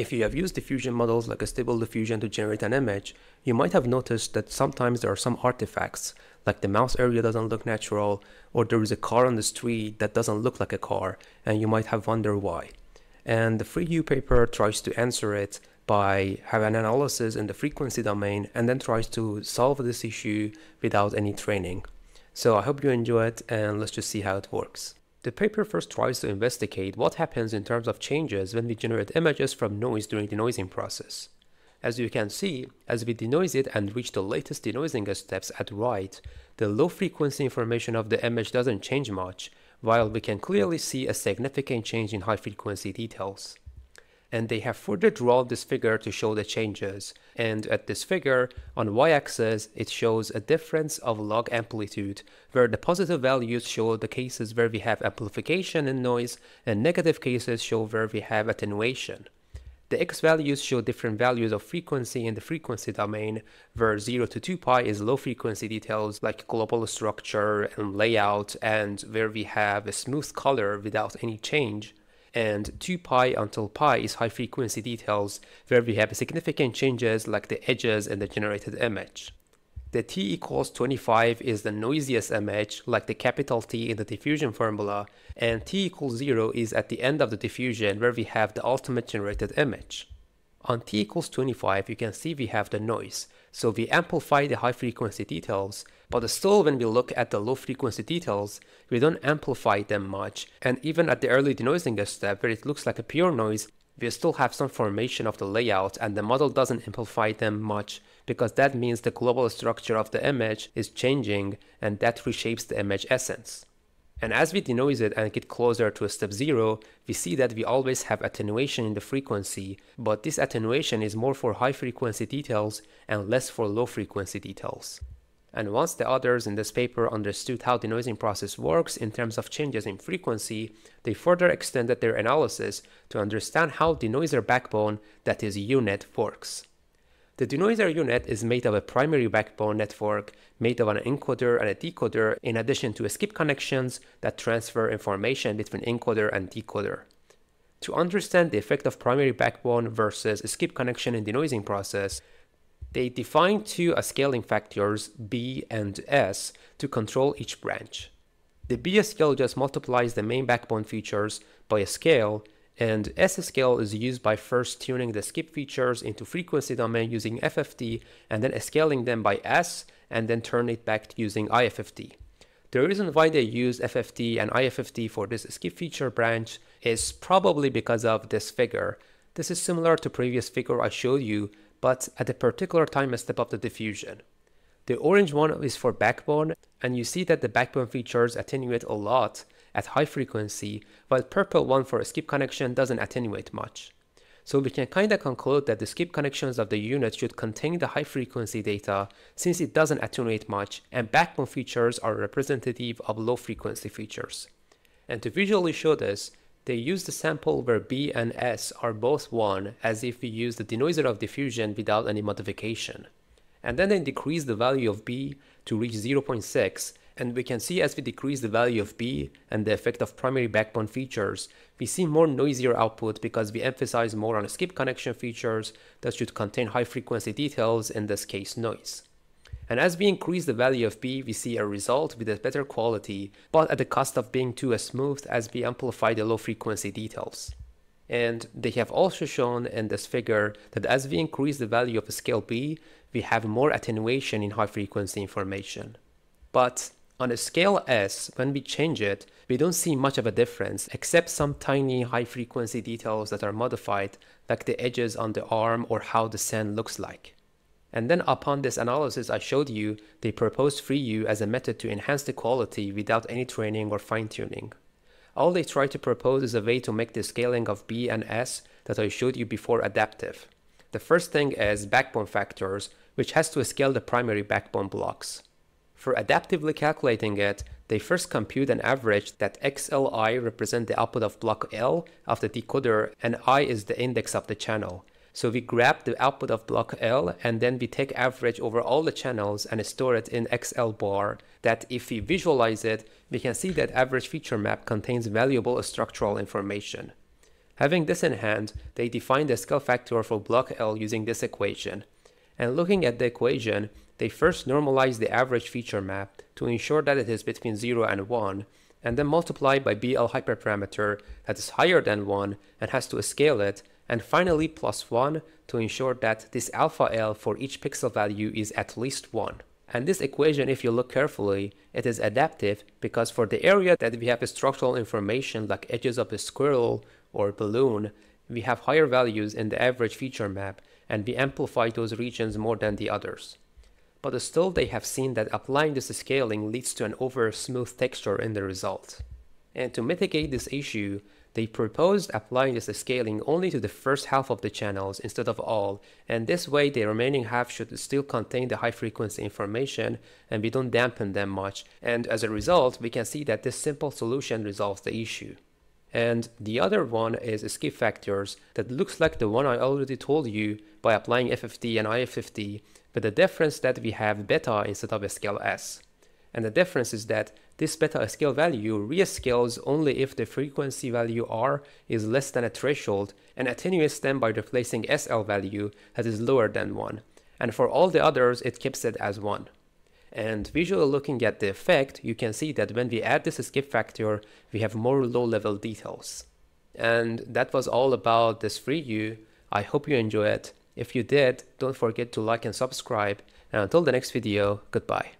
If you have used diffusion models like a stable diffusion to generate an image, you might have noticed that sometimes there are some artifacts, like the mouse area doesn't look natural, or there is a car on the street that doesn't look like a car, and you might have wondered why. And the FreeU paper tries to answer it by having an analysis in the frequency domain and then tries to solve this issue without any training. So I hope you enjoy it and let's just see how it works. The paper first tries to investigate what happens in terms of changes when we generate images from noise during the denoising process. As you can see, as we denoise it and reach the latest denoising steps at right, the low frequency information of the image doesn't change much, while we can clearly see a significant change in high frequency details and they have further drawn this figure to show the changes. And at this figure, on y-axis, it shows a difference of log amplitude, where the positive values show the cases where we have amplification in noise, and negative cases show where we have attenuation. The x values show different values of frequency in the frequency domain, where 0 to 2 pi is low frequency details like global structure and layout, and where we have a smooth color without any change and 2 pi until pi is high frequency details where we have significant changes like the edges in the generated image. The t equals 25 is the noisiest image like the capital T in the diffusion formula and t equals 0 is at the end of the diffusion where we have the ultimate generated image. On t equals 25 you can see we have the noise so we amplify the high frequency details, but still when we look at the low frequency details, we don't amplify them much. And even at the early denoising step where it looks like a pure noise, we still have some formation of the layout and the model doesn't amplify them much because that means the global structure of the image is changing and that reshapes the image essence. And as we denoise it and get closer to step 0, we see that we always have attenuation in the frequency, but this attenuation is more for high frequency details and less for low frequency details. And once the authors in this paper understood how the denoising process works in terms of changes in frequency, they further extended their analysis to understand how the denoiser backbone, that is U-Net, works. The denoiser U-Net is made of a primary backbone network made of an encoder and a decoder in addition to skip connections that transfer information between encoder and decoder. To understand the effect of primary backbone versus skip connection in denoising process, they define two scaling factors B and S to control each branch. The B scale just multiplies the main backbone features by a scale and S-scale is used by first tuning the skip features into frequency domain using FFT and then scaling them by S and then turn it back using IFFT. The reason why they use FFT and IFFT for this skip feature branch is probably because of this figure. This is similar to previous figure I showed you, but at a particular time step of the diffusion. The orange one is for backbone, and you see that the backbone features attenuate a lot, at high frequency, while purple one for a skip connection doesn't attenuate much. So we can kinda conclude that the skip connections of the U-Net should contain the high frequency data since it doesn't attenuate much and backbone features are representative of low frequency features. And to visually show this, they use the sample where B and S are both 1 as if we use the denoiser of diffusion without any modification. And then they decrease the value of B to reach 0.6 and we can see as we decrease the value of B and the effect of primary backbone features, we see more noisier output because we emphasize more on skip connection features that should contain high frequency details, in this case noise. And as we increase the value of B, we see a result with a better quality, but at the cost of being too smooth as we amplify the low frequency details. And they have also shown in this figure that as we increase the value of scale B, we have more attenuation in high frequency information. But on a scale S, when we change it, we don't see much of a difference except some tiny high frequency details that are modified like the edges on the arm or how the sand looks like. And then upon this analysis I showed you, they proposed FreeU as a method to enhance the quality without any training or fine-tuning. All they try to propose is a way to make the scaling of B and S that I showed you before adaptive. The first thing is backbone factors, which has to scale the primary backbone blocks. For adaptively calculating it, they first compute an average that XLI represent the output of block L of the decoder and I is the index of the channel. So we grab the output of block L and then we take average over all the channels and store it in XL bar that if we visualize it, we can see that average feature map contains valuable structural information. Having this in hand, they define the scale factor for block L using this equation. And looking at the equation, they first normalize the average feature map to ensure that it is between 0 and 1, and then multiply by BL hyperparameter that is higher than 1 and has to scale it, and finally plus 1 to ensure that this alpha L for each pixel value is at least 1. And this equation, if you look carefully, it is adaptive because for the area that we have structural information like edges of a squirrel or balloon, we have higher values in the average feature map and we amplify those regions more than the others. But still they have seen that applying this scaling leads to an over smooth texture in the result. And to mitigate this issue, they proposed applying this scaling only to the first half of the channels instead of all, and this way the remaining half should still contain the high frequency information and we don't dampen them much, and as a result we can see that this simple solution resolves the issue. And the other one is skip factors that looks like the one I already told you by applying FFT and IFFT, but the difference that we have beta instead of a scale S. And the difference is that this beta scale value rescales only if the frequency value R is less than a threshold and attenuates them by replacing SL value that is lower than 1. And for all the others, it keeps it as 1. And visually looking at the effect, you can see that when we add this skip factor, we have more low-level details. And that was all about this FreeU. I hope you enjoy it. If you did, don't forget to like and subscribe. And until the next video, goodbye.